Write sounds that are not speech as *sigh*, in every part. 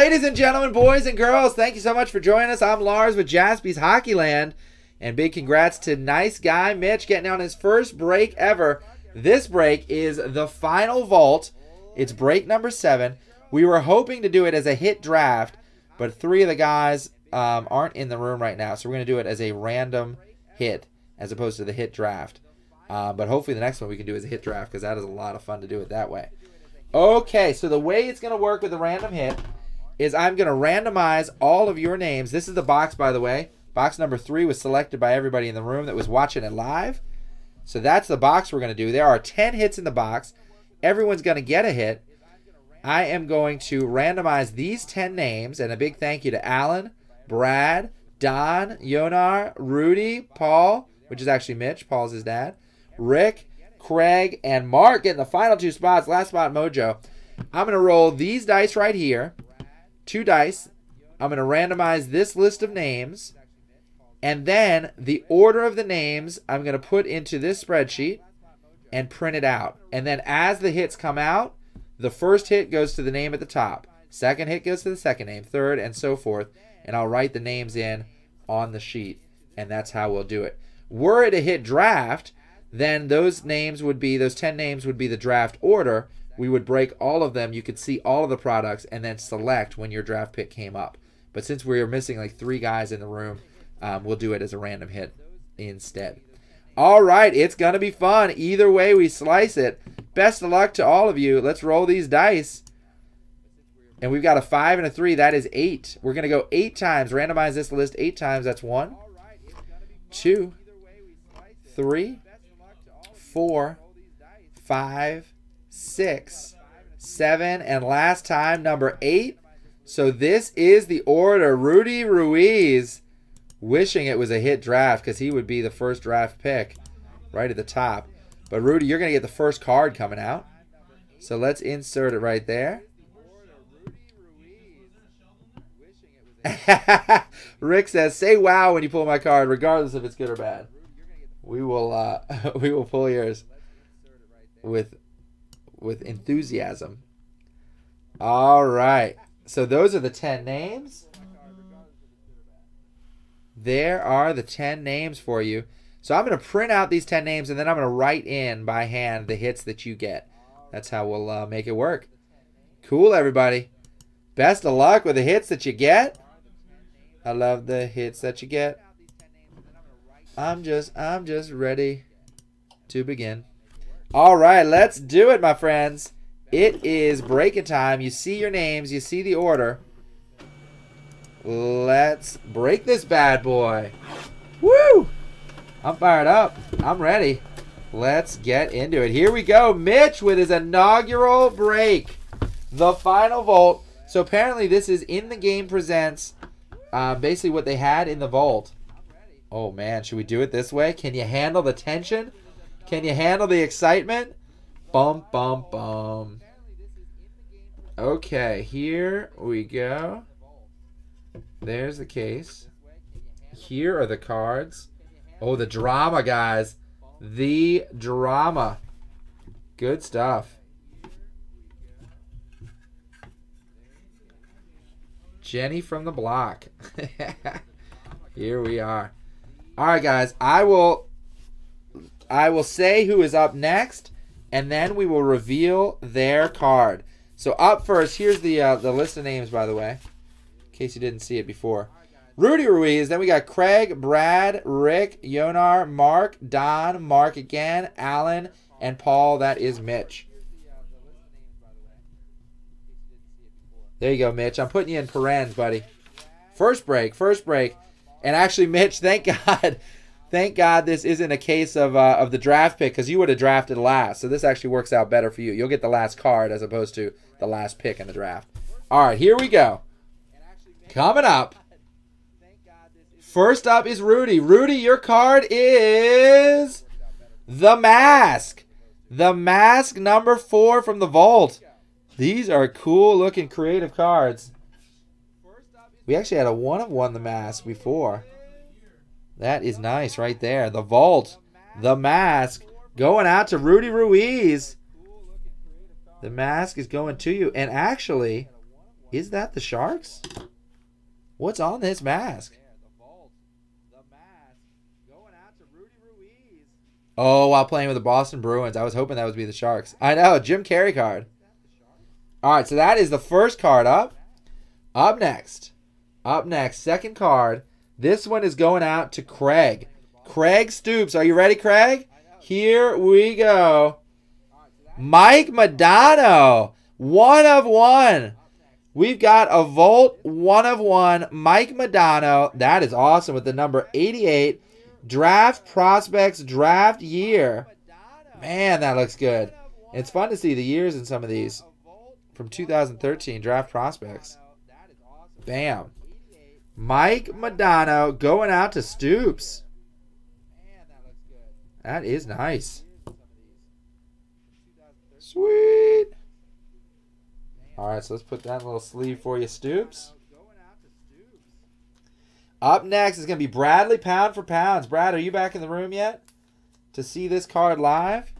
ladies and gentlemen, boys and girls, thank you so much for joining us. I'm Lars with Jaspy's Hockeyland. And big congrats to nice guy Mitch getting on his first break ever. This break is the final vault. It's break number seven. We were hoping to do it as a hit draft, but three of the guys um, aren't in the room right now, so we're going to do it as a random hit as opposed to the hit draft. Uh, but hopefully the next one we can do as a hit draft because that is a lot of fun to do it that way. Okay, so the way it's going to work with a random hit is I'm going to randomize all of your names. This is the box, by the way. Box number three was selected by everybody in the room that was watching it live. So that's the box we're going to do. There are 10 hits in the box. Everyone's going to get a hit. I am going to randomize these 10 names, and a big thank you to Alan, Brad, Don, Yonar, Rudy, Paul, which is actually Mitch, Paul's his dad, Rick, Craig, and Mark getting the final two spots. Last spot, Mojo. I'm going to roll these dice right here. Two dice. I'm going to randomize this list of names. And then the order of the names I'm going to put into this spreadsheet and print it out. And then as the hits come out, the first hit goes to the name at the top. Second hit goes to the second name, third, and so forth. And I'll write the names in on the sheet. And that's how we'll do it. Were it a hit draft, then those names would be, those 10 names would be the draft order. We would break all of them. You could see all of the products and then select when your draft pick came up. But since we are missing like three guys in the room, um, we'll do it as a random hit instead. All right, it's going to be fun. Either way we slice it. Best of luck to all of you. Let's roll these dice. And we've got a 5 and a 3. That is 8. We're going to go 8 times. Randomize this list 8 times. That's 1, 2, 3, 4, 5, 6, 7, and last time, number 8. So this is the order. Rudy Ruiz wishing it was a hit draft because he would be the first draft pick right at the top. But Rudy, you're going to get the first card coming out. So let's insert it right there. *laughs* Rick says, "Say wow when you pull my card, regardless if it's good or bad." We will, uh, *laughs* we will pull yours with, with enthusiasm. All right. So those are the ten names. There are the 10 names for you. So I'm going to print out these 10 names and then I'm going to write in by hand the hits that you get. That's how we'll uh, make it work. Cool, everybody. Best of luck with the hits that you get. I love the hits that you get. I'm just, I'm just ready to begin. All right, let's do it, my friends. It is breaking time. You see your names. You see the order. Let's break this bad boy. Woo! I'm fired up. I'm ready. Let's get into it. Here we go. Mitch with his inaugural break. The final vault. So apparently this is in the game presents uh, basically what they had in the vault. Oh man, should we do it this way? Can you handle the tension? Can you handle the excitement? Bum bum bum. Okay, here we go. There's the case. Here are the cards. Oh, the drama, guys. The drama. Good stuff. Jenny from the block. *laughs* Here we are. All right, guys. I will I will say who is up next, and then we will reveal their card. So up first, here's the uh, the list of names, by the way in case you didn't see it before. Rudy Ruiz. Then we got Craig, Brad, Rick, Yonar, Mark, Don, Mark again, Alan, and Paul. That is Mitch. There you go, Mitch. I'm putting you in parens, buddy. First break, first break. And actually, Mitch, thank *laughs* God. Thank God this isn't a case of uh, of the draft pick because you would have drafted last. So this actually works out better for you. You'll get the last card as opposed to the last pick in the draft. All right, here we go. Coming up. First up is Rudy. Rudy, your card is the mask. The mask number four from the vault. These are cool looking creative cards. We actually had a one of one the mask before. That is nice right there. The vault. The mask. Going out to Rudy Ruiz. The mask is going to you. And actually, Is that the Sharks? What's on this mask? Oh, while playing with the Boston Bruins. I was hoping that would be the Sharks. I know, Jim Carrey card. All right, so that is the first card up. Up next. Up next, second card. This one is going out to Craig. Craig Stoops. Are you ready, Craig? Here we go. Mike Modano, One of one. We've got a Vault one of one. Mike Modano. That is awesome with the number 88. Draft prospects draft year. Man, that looks good. It's fun to see the years in some of these from 2013 draft prospects. Bam. Mike Modano going out to Stoops. That is nice. Sweet. All right, so let's put that little sleeve for you, Stoops. Up next is going to be Bradley Pound for Pounds. Brad, are you back in the room yet to see this card live?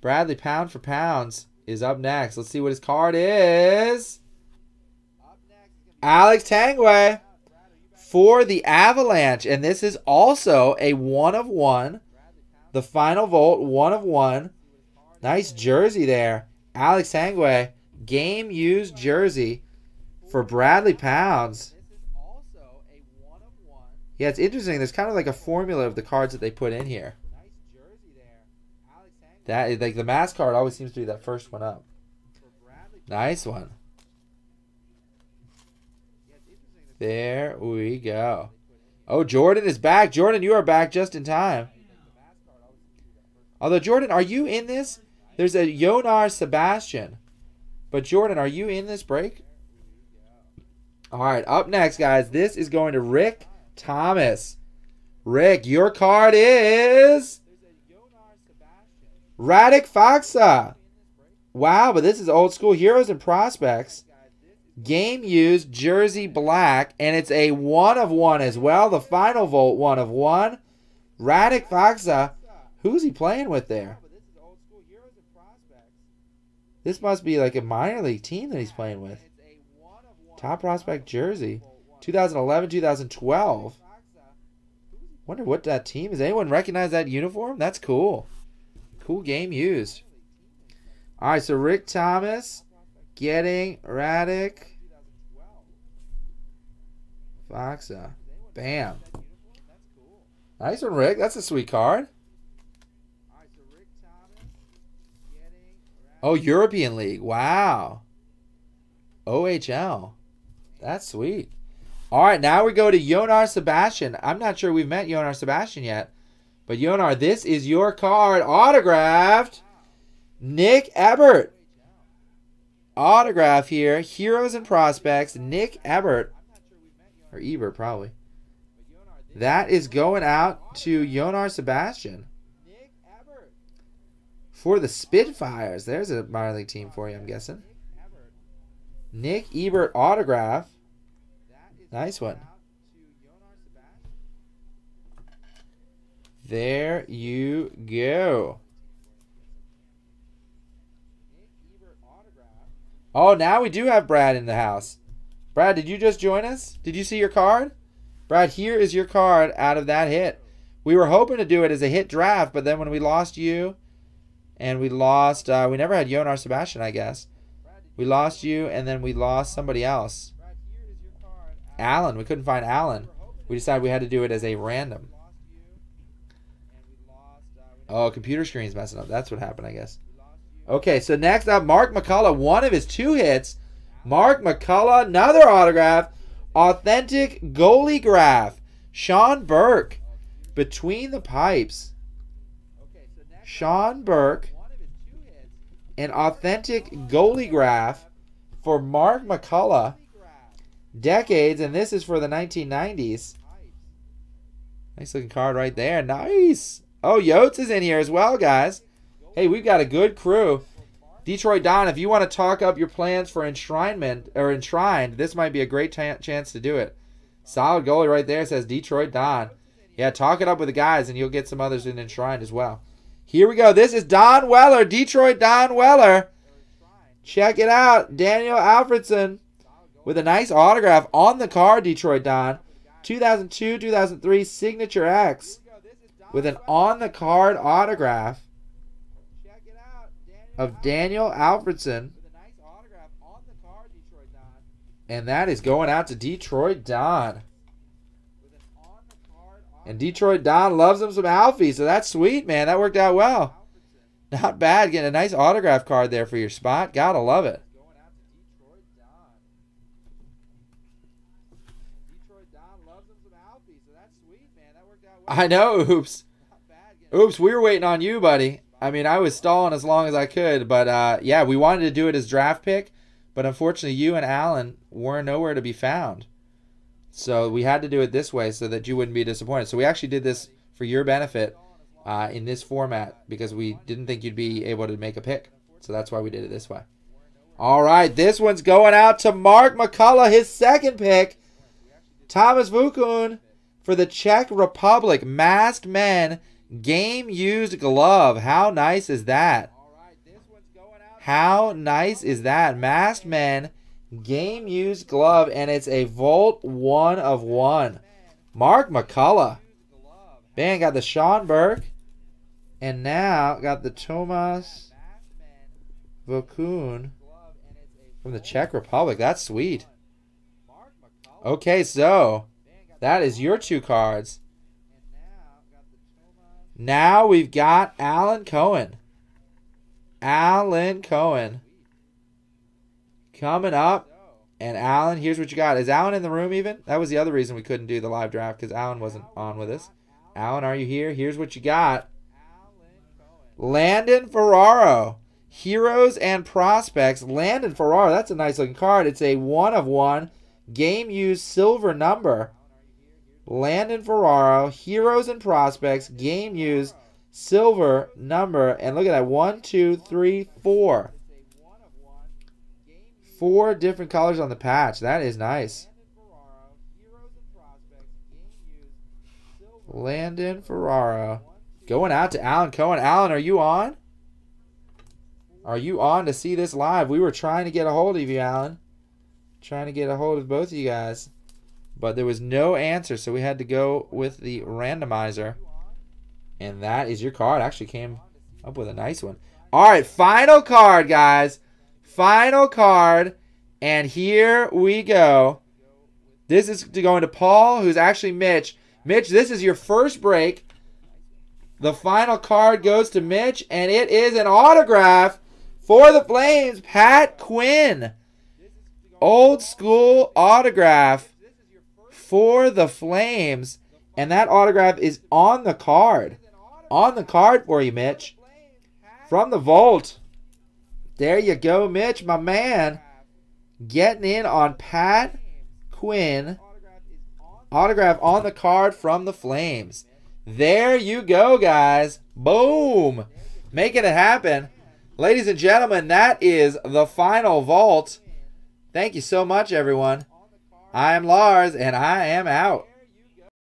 Bradley Pound for Pounds is up next. Let's see what his card is. Alex Tanguay for the Avalanche. And this is also a one of one. The final vault, one of one. Nice jersey there. Alex Tanguay, game used jersey for Bradley Pounds. Yeah, it's interesting. There's kind of like a formula of the cards that they put in here. That like the mask card always seems to be that first one up. Nice one. There we go. Oh, Jordan is back. Jordan, you are back just in time. Although, Jordan, are you in this? There's a Yonar Sebastian. But, Jordan, are you in this break? All right, up next, guys. This is going to Rick Thomas. Rick, your card is Radek Faksa. Wow, but this is old school heroes and prospects. Game used jersey black, and it's a one of one as well. The final vault one of one. Radek Faksa, Who's he playing with there? This must be like a minor league team that he's playing with. Top prospect jersey. 2011, 2012. Wonder what that team is. Anyone recognize that uniform? That's cool. Cool game used. All right, so Rick Thomas getting Radek Faksa. Bam. Nice one, Rick. That's a sweet card. Oh, European League. Wow. OHL. That's sweet. All right, now we go to Yonar Sebastian. I'm not sure we've met Yonar Sebastian yet. But Yonar, this is your card autographed. Nick Ebbert. Autograph here. Heroes and Prospects. Nick Ebbert. Or Ebert, probably. That is going out to Yonar Sebastian. For the Spitfires. There's a minor league team for you, I'm guessing. Nick Ebert autograph. Nice one. There you go. Oh, now we do have Brad in the house. Brad, did you just join us? Did you see your card? Brad, here is your card out of that hit. We were hoping to do it as a hit draft, but then when we lost you and we lost, uh, we never had Yonar Sebastian, I guess. We lost you and then we lost somebody else. Allen. We couldn't find Allen. We decided we had to do it as a random. Oh, computer screen's messing up. That's what happened, I guess. Okay, so next up, Mark McCullough. One of his two hits. Mark McCullough, another autograph. Authentic goalie graph. Sean Burke. Between the pipes. Sean Burke. An authentic goalie graph for Mark McCullough decades, and this is for the 1990s. Nice looking card right there. Nice. Oh, Yotes is in here as well, guys. Hey, we've got a good crew. Detroit Don, if you want to talk up your plans for enshrinement or enshrined, this might be a great chance to do it. Solid goalie right there says Detroit Don. Yeah, talk it up with the guys, and you'll get some others in enshrined as well. Here we go. This is Don Weller, Detroit Don Weller. Check it out. Daniel Alfredsson with a nice autograph on the card, Detroit Don. 2002 2003 Signature X with an on the card autograph of Daniel Alfredsson. And that is going out to Detroit Don. And Detroit Don loves him some Alfie, so that's sweet, man. That worked out well. Not bad. Getting a nice autograph card there for your spot. Gotta love it. I know, oops. Oops, we were waiting on you, buddy. I mean, I was stalling as long as I could, but uh, yeah, we wanted to do it as draft pick, but unfortunately, you and Alan were nowhere to be found. So we had to do it this way so that you wouldn't be disappointed. So we actually did this for your benefit uh, in this format because we didn't think you'd be able to make a pick. So that's why we did it this way. All right, this one's going out to Mark McCullough, his second pick. Thomas Vokoun for the Czech Republic. Masked Men game used glove. How nice is that? How nice is that? Masked Men game used glove, and it's a Vault 1 of 1. Mark McCullough. Man, got the Sean Burke. And now got the Tomas Vokoun from the Czech Republic. That's sweet. Okay, so that is your two cards. Now we've got Alan Cohen. Alan Cohen. Coming up. And Alan, here's what you got. Is Alan in the room even? That was the other reason we couldn't do the live draft because Alan wasn't on with us. Alan, are you here? Here's what you got. Landon Ferraro. Heroes and Prospects. Landon Ferraro. That's a nice looking card. It's a one of one game used silver number. Landon Ferraro. Heroes and Prospects. Game used silver number. And look at that. One, two, three, four. Four different colors on the patch. That is nice. Landon Ferraro. Going out to Alan Cohen. Alan, are you on? Are you on to see this live? We were trying to get a hold of you, Alan. Trying to get a hold of both of you guys. But there was no answer, so we had to go with the randomizer. And that is your card. Actually came up with a nice one. All right, final card, guys. Final card. And here we go. This is going to Paul, who's actually Mitch. Mitch, this is your first break. The final card goes to Mitch, and it is an autograph for the Flames, Pat Quinn. Old school autograph for the Flames. And that autograph is on the card. On the card for you, Mitch. From the vault. There you go, Mitch, my man. Getting in on Pat Quinn. Autograph on the card from the Flames. There you go, guys. Boom. Making it happen. Ladies and gentlemen, that is the final vault. Thank you so much, everyone. I am Lars, and I am out.